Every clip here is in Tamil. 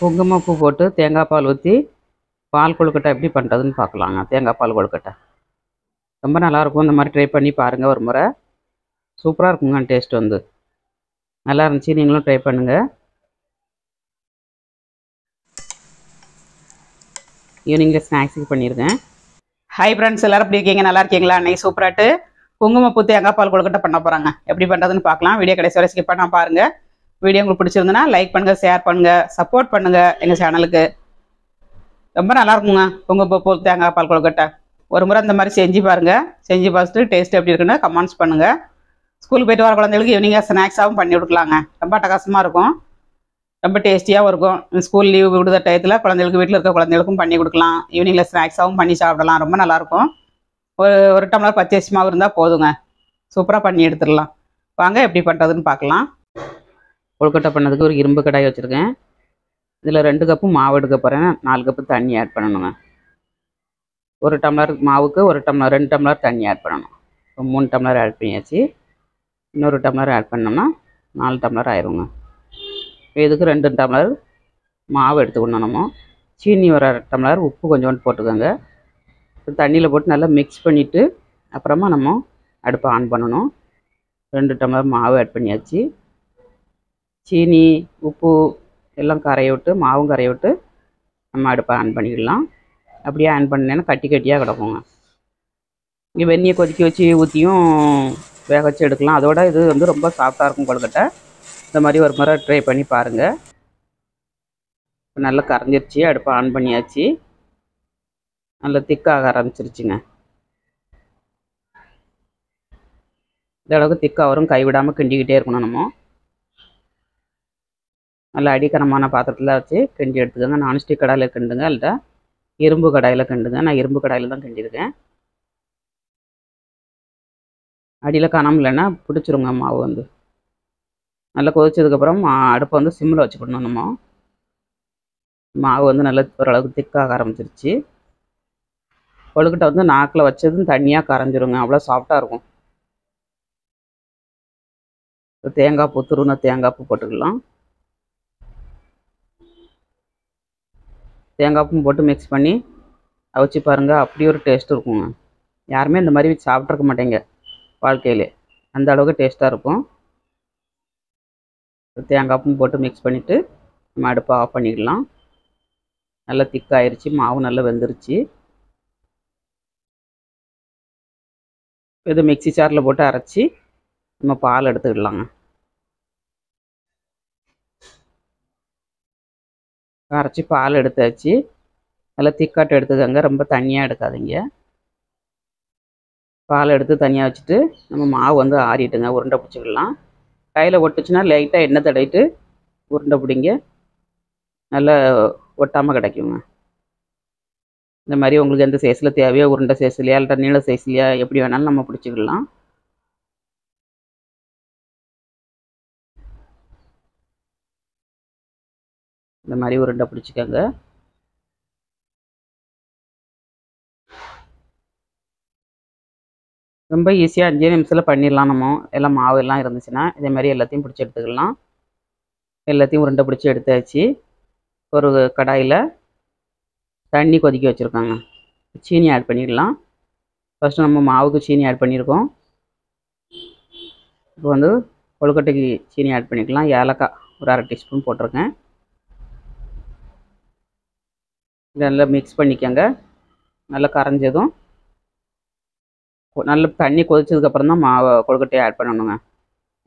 குங்குமப்பூ போட்டு தேங்காய் பால் ஊற்றி பால் கொழுக்கட்டை எப்படி பண்ணுறதுன்னு பார்க்கலாங்க. தேங்காய் பால் கொழுக்கட்டை. ரொம்ப நல்லாயிருக்கும். இந்த மாதிரி ட்ரை பண்ணி பாருங்கள் ஒரு முறை. சூப்பராக இருக்குங்க டேஸ்ட் வந்து. நல்லா இருந்துச்சு. நீங்களும் ட்ரை பண்ணுங்கள் ஈவினிங்கில் ஸ்நாக்ஸுக்கு பண்ணியிருக்கேன் ஹை ஃப்ரெண்ட்ஸ் எல்லோரும் எப்படி இருக்கீங்க? நல்லா இருக்கீங்களா? அன்னைக்கு சூப்பராட்டு குங்குமப்பூ தேங்காய் பால் கொழுக்கட்டை பண்ண போகிறாங்க எப்படி பண்ணுறதுன்னு பார்க்கலாம். வீடியோ கடைசி வரை ஸ்கிப் பண்ணால் பாருங்கள் வீடியோ உங்களுக்கு பிடிச்சிருந்தனா லைக் பண்ணுங்கள் ஷேர் பண்ணுங்கள் சப்போர்ட் பண்ணுங்கள் எங்கள் சேனலுக்கு ரொம்ப நல்லா இருக்குங்க. போல் தேங்காய் பால் கொழுக்கட்டை. ஒரு முறை இந்த மாதிரி செஞ்சு பாருங்கள் செஞ்சு பார்த்துட்டு டேஸ்ட் எப்படி இருக்குன்னு கமெண்ட்ஸ் பண்ணுங்கள் ஸ்கூலுக்கு போயிட்டு வர குழந்தைகளுக்கு ஈவினிங்காக ஸ்நாக்ஸாகவும் பண்ணி கொடுக்கலாங்க. ரொம்ப அட்டகாசமாக இருக்கும். ரொம்ப டேஸ்டியாகவும் இருக்கும். ஸ்கூல் லீவ் விடுத டயத்தில் குழந்தைகளுக்கு வீட்டில் இருக்க குழந்தைகளுக்கும் பண்ணி கொடுக்கலாம். ஈவினிங்கில் ஸ்நாக்ஸாகவும் பண்ணி சாப்பிடலாம். ரொம்ப நல்லாயிருக்கும் ஒரு ஒரு டம்ளர் பச்சரிசி மாவு இருந்தால் போதுங்க. சூப்பராக பண்ணி எடுத்துடலாம். வாங்க எப்படி பண்ணுறதுன்னு பார்க்கலாம். கொழுக்கட்டை பண்ணதுக்கு ஒரு இரும்பு கடாய் வச்சுருக்கேன். இதில் ரெண்டு கப்பு மாவு எடுக்க போகிறேன் நாலு கப்பு தண்ணி ஆட் பண்ணணுங்க. ஒரு டம்ளர் மாவுக்கு ஒரு டம்ளர் ரெண்டு டம்ளர் தண்ணி ஆட் பண்ணணும். இப்போ மூணு டம்ளர் ஆட் பண்ணியாச்சு. இன்னொரு டம்ளர் ஆட் பண்ணோம்னா நாலு டம்ளர் ஆயிருங்க. இதுக்கு ரெண்டு டம்ளர் மாவு எடுத்துக்கணும் நம்ம சீனி ஒரு அரை டம்ளர் உப்பு கொஞ்சோண்டு போட்டுக்கோங்க. இப்போ தண்ணியில் போட்டு நல்லா மிக்ஸ் பண்ணிவிட்டு அப்புறமா நம்ம அடுப்பை ஆன் பண்ணணும். ரெண்டு டம்ளர் மாவு ஆட் பண்ணியாச்சு. சீனி உப்பு எல்லாம் கரைய விட்டு மாவும் கரைய விட்டு நம்ம அடுப்பை ஆன் பண்ணிக்கலாம் அப்படியே ஆன் பண்ணேன்னா கட்டி கட்டியாக கிடக்குங்க. இங்கே வெந்நியை கொதிக்க வச்சு ஊற்றியும் வேக வச்சு எடுக்கலாம். அதோட இது வந்து ரொம்ப சாஃப்டாக இருக்கும் கொழுக்கட்டை இந்த மாதிரி ஒரு முறை ட்ரை பண்ணி பாருங்கள் நல்லா கரைஞ்சிருச்சு. அடுப்பை ஆன் பண்ணியாச்சு. நல்லா திக்காக ஆரம்பிச்சிருச்சுங்க. இந்த அளவுக்கு திக்காக வரும். கைவிடாமல் கிண்டிக்கிட்டே இருக்கணும் நம்ம. நல்லா அடிக்கனமான பாத்திரத்தில் வச்சு கிண்டி எடுத்துக்கோங்க. நான்ஸ்டிக் கடாயில் கிண்டுங்க இல்லை இரும்பு கடாயில் கிண்டுங்க. நான் இரும்பு கடாயில் தான் கிண்டியிருக்கேன் அடியில் காணாமல் இல்லைன்னா பிடிச்சிருங்க மாவு வந்து. நல்லா கொதிச்சதுக்கப்புறம் அடுப்பை வந்து சிம்மில் வச்சுக்கணும் நம்ம. மாவு வந்து நல்லா ஓரளவுக்கு திக்காக ஆரம்பிச்சிருச்சு. கொழுக்கிட்ட வந்து நாக்கில் வச்சதும் தண்ணியாக கரைஞ்சிருங்க. அவ்வளோ சாஃப்டாக இருக்கும். தேங்காய் பூ துருவின தேங்காய் பூ போட்டுக்கலாம். தேங்காய் பூ போட்டு மிக்ஸ் பண்ணி அவிச்சு பாருங்கள் அப்படி ஒரு டேஸ்ட் இருக்குங்க. யாருமே இந்த மாதிரி சாப்பிட்ருக்க மாட்டேங்க வாழ்க்கையிலே. அந்த அளவுக்கு டேஸ்ட்டாக இருக்கும். தேங்காய் உப்பும் போட்டு மிக்ஸ் பண்ணிவிட்டு நம்ம அடுப்பை ஆஃப் பண்ணிக்கலாம் நல்லா திக்காயிருச்சு மாவு நல்லா வெந்துருச்சு. இது மிக்சி சாரில் போட்டு அரைச்சி நம்ம பால் எடுத்துக்கிடலாங்க. அரைச்சி பால் எடுத்தாச்சு நல்லா திக்காட்டு எடுத்துக்கோங்க ரொம்ப தனியாக எடுக்காதீங்க. பால் எடுத்து தனியாக வச்சுட்டு நம்ம மாவு வந்து ஆறிட்டுங்க. உருண்டை பிடிச்சிக்கலாம் கையில் ஒட்டுச்சுன்னா லைட்டாக எண்ணெய் தடவிட்டு உருண்டை பிடிங்க. நல்லா ஒட்டாமல் கிடைக்குங்க. இந்த மாதிரி உங்களுக்கு எந்த சைஸில் தேவையோ உருண்டை சைஸ்லையா இல்லை நீள சைஸ்லையா எப்படி வேணாலும் நம்ம பிடிச்சிக்கலாம் இந்த மாதிரி உருண்டை பிடிச்சிக்கோங்க. ரொம்ப ஈஸியாக அஞ்சே நிமிஷத்தில் பண்ணிடலாம் நம்ம. எல்லாம் மாவு எல்லாம் இருந்துச்சுன்னா இதே மாதிரி எல்லாத்தையும் பிடிச்சி எடுத்துக்கலாம். எல்லாத்தையும் உருண்டை பிடிச்சி எடுத்தாச்சு. ஒரு கடாயில் தண்ணி கொதிக்க வச்சுருக்காங்க. சீனி ஆட் பண்ணிடலாம். ஃபஸ்ட்டு நம்ம மாவுக்கு சீனி ஆட் பண்ணியிருக்கோம் இப்போ வந்து கொழுக்கட்டைக்கு சீனி ஆட் பண்ணிக்கலாம். ஏலக்காய் ஒரு அரை டீஸ்பூன் போட்டிருக்கேன். நல்லா மிக்ஸ் பண்ணிக்கோங்க. நல்லா கரைஞ்சதும் நல்ல தண்ணி கொதிச்சதுக்கப்புறம் தான் மாவை கொழுக்கட்டையை ஆட் பண்ணணுங்க.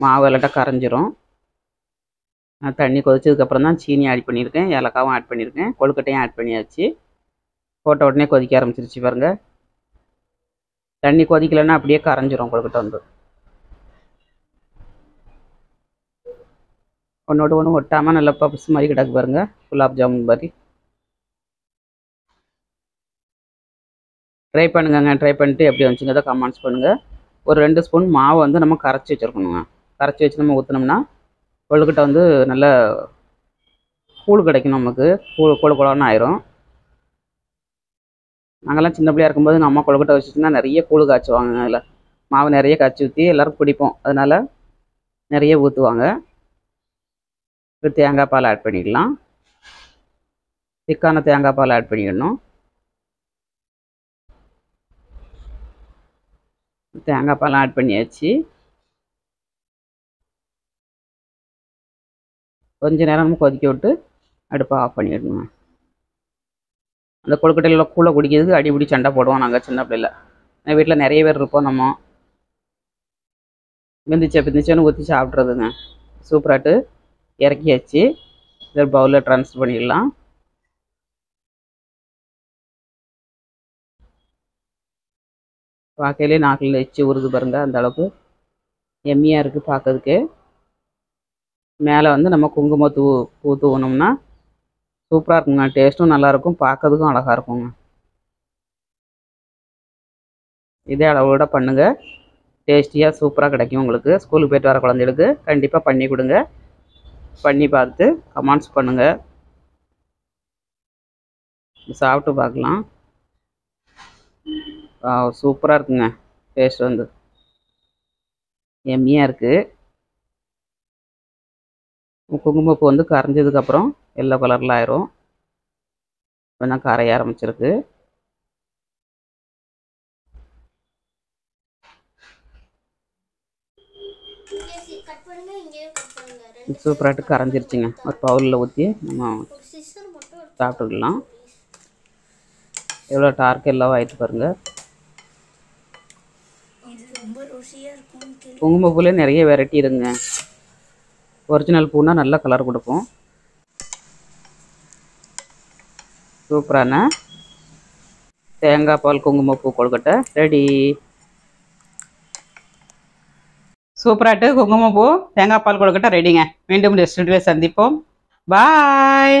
மாவு இல்லாட்டா கரைஞ்சிரும். தண்ணி கொதிச்சதுக்கப்புறம் தான் சீனி ஆட் பண்ணியிருக்கேன். ஏலக்காவும் ஆட் பண்ணியிருக்கேன். கொழுக்கட்டையும் ஆட் பண்ணியாச்சு. போட்ட உடனே கொதிக்க ஆரம்பிச்சிருச்சு பாருங்க. தண்ணி கொதிக்கலைன்னா அப்படியே கரைஞ்சிரும் கொழுக்கட்டை வந்து. ஒன்றோட ஒன்று ஒட்டாமல் நல்லா பப்ஸ் மாதிரி கிடக்கு பாருங்க. குலாப் ஜாமுன் மாதிரி. ட்ரை பண்ணுங்கங்க ட்ரை பண்ணிட்டு எப்படி வந்துச்சுங்கிறத கமெண்ட்ஸ் பண்ணுங்கள் ஒரு ரெண்டு ஸ்பூன் மாவு வந்து நம்ம கரைச்சி வச்சுருக்கணுங்க. கரைச்சி வச்சு நம்ம ஊற்றினோம்னா கொழுக்கட்டை வந்து நல்ல கூழ் கிடைக்கும் நமக்கு. கூழ் கொழு குழன்னு ஆயிரும். நாங்கள்லாம் சின்ன பிள்ளையா இருக்கும்போது நம்ம அம்மா கொழுக்கட்டை வச்சுச்சுன்னா நிறைய கூழ் காய்ச்சுவாங்க அதில் மாவு நிறைய காய்ச்சி ஊற்றி எல்லோரும் பிடிப்போம். அதனால் நிறைய ஊற்றுவாங்க இப்போ தேங்காய் பால் ஆட் பண்ணிடலாம். திக்கான தேங்காய் பால் ஆட் பண்ணிடணும். தேங்காய் பால் ஆட் பண்ணியாச்சு. கொஞ்ச நேரம் நம்ம கொதிக்க விட்டு அடுப்பை ஆஃப் பண்ணிடணும்? அந்த கொழுக்கட்டையில் கூழ குடிக்கிறதுக்கு அடிப்படி சண்டை போடுவோம் நாங்கள் சின்ன பிள்ளைல எங்கள் வீட்டில் நிறைய பேர் இருப்போம் நம்ம. வெந்திச்சா பிந்துச்சோன்னு ஊற்றி சாப்பிட்றதுங்க. சூப்பராட்டு. இறக்கியாச்சு. இதில் பவுலில் ட்ரான்ஸ்ஃபர் பண்ணிடலாம். பார்க்கையிலே நாக்கில் எச்சி உருது பாருங்க அந்த அளவுக்கு எம்மியாக இருக்குது பார்க்கறதுக்கு மேலே வந்து நம்ம குங்குமத்தூ பூ தூவணும்னா சூப்பராக இருக்குங்க. டேஸ்ட்டும் நல்லாயிருக்கும் பார்க்கறதுக்கும் அழகாக இருக்குங்க. இதே அளவோட பண்ணுங்கள் டேஸ்டியாக சூப்பராக கிடைக்கும் உங்களுக்கு. ஸ்கூலுக்கு போயிட்டு வர குழந்தைகளுக்கு கண்டிப்பாக பண்ணி கொடுங்க. பண்ணி பார்த்து கமெண்ட்ஸ் பண்ணுங்கள் சாப்பிட்டு பார்க்கலாம். சூப்பராக இருக்குங்க. டேஸ்ட் வந்து. எம்மியாக இருக்குது குங்குமப்பூ வந்து கரைஞ்சதுக்கப்புறம் எல்லோ கலரில் ஆயிரும். கொஞ்சம் கரைய ஆரம்பிச்சிருக்கு. கட் சூப்பராகிட்டு கரைஞ்சிருச்சுங்க. ஒரு பவுலில் ஊற்றி நம்ம சாப்பிட்டுக்கலாம். எவ்வளோ டார்க் எல்லாம் ஆயிட்டு பாருங்கள் குங்கும ருசியா கேள்வி. குங்குமப்பூலே நிறைய வெரைட்டி இருங்க ஒரிஜினல் பூனா நல்ல கலர் கொடுக்கும். சூப்பரான தேங்காய் பால் குங்குமப்பூ கொழுக்கட்டை ரெடி சூப்பராட்டு குங்குமப்பூ தேங்காய் பால் கொழுக்கட்டை ரெடிங்க மீண்டும் நெக்ஸ்ட் சந்திப்போம். பாய்